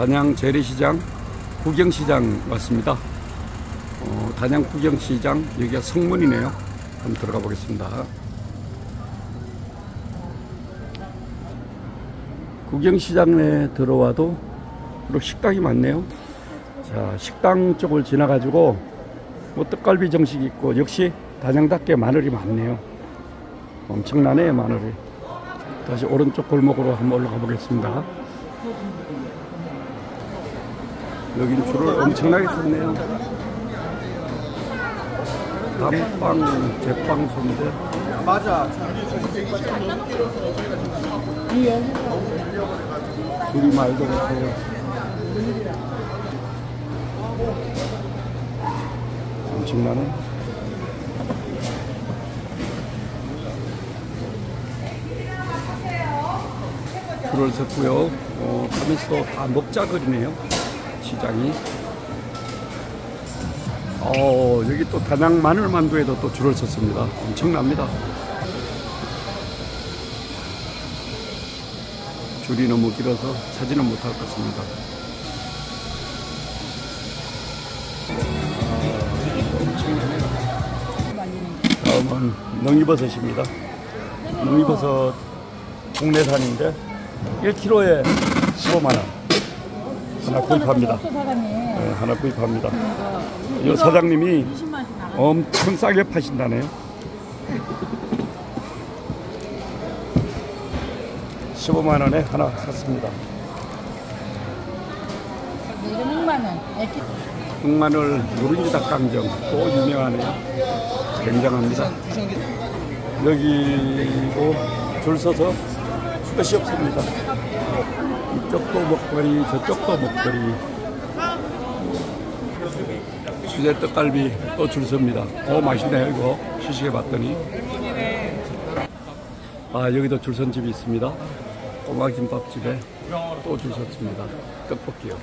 단양 재래시장 구경시장 왔습니다. 어, 단양 구경시장 여기가 성문이네요. 한번 들어가 보겠습니다. 구경시장에 들어와도 또 식당이 많네요. 자, 식당 쪽을 지나가지고 뭐 떡갈비 정식 있고 역시 단양답게 마늘이 많네요. 엄청나네 마늘이. 다시 오른쪽 골목으로 한번 올라가 보겠습니다. 여긴 줄을 엄청나게 섰네요. 담빵, 제빵 손대. 맞아. 줄이 말도 못해요. 엄청나네. 줄을 섰고요. 어, 가면서 다 먹자거리네요. 시장이. 어, 여기 또 단양 마늘 만두에도 또 줄을 섰습니다. 엄청납니다. 줄이 너무 길어서 사진은 못할 것 같습니다. 다음은 능이버섯입니다. 능이버섯 국내산인데 1kg에 15만원 하나 구입합니다. 네, 하나 구입합니다. 이 사장님이 20만씩 나가. 엄청 싸게 파신다네요. 15만 원에 하나 샀습니다. 이거 6만 원. 흑마늘 누룽지 닭 강정 또 유명하네요. 굉장합니다. 여기도 줄 서서 끝이 없습니다. 이쪽도 먹거리, 저쪽도 먹거리. 수제 떡갈비 또 줄 섭니다. 오 맛있네요 이거 시식해 봤더니. 아 여기도 줄선 집이 있습니다. 꼬마김밥집에 또 줄 섰습니다. 떡볶이요.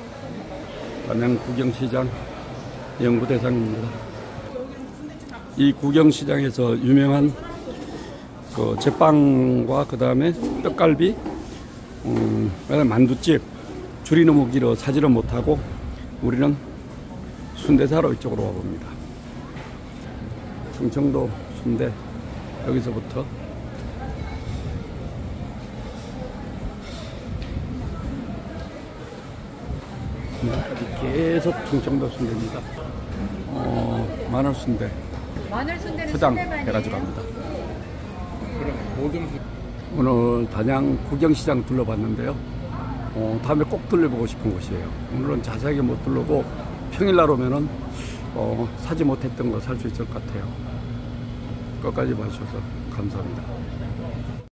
단양 구경시장 연구대상입니다. 이 구경시장에서 유명한 그 제빵과 그 다음에 떡갈비, 음, 만두집 줄이 너무 길어 사지를 못하고 우리는 순대 사러 이쪽으로 와봅니다. 충청도 순대 여기서부터 계속 충청도 순대입니다. 어, 마늘 순대 마늘 순대는 포장 순대만이에요? 해가지고 갑니다. 오늘 단양 구경시장 둘러봤는데요. 어, 다음에 꼭 들려보고 싶은 곳이에요. 오늘은 자세하게 못 둘러고 평일날 오면은 어, 사지 못했던 거 살 수 있을 것 같아요. 끝까지 봐주셔서 감사합니다.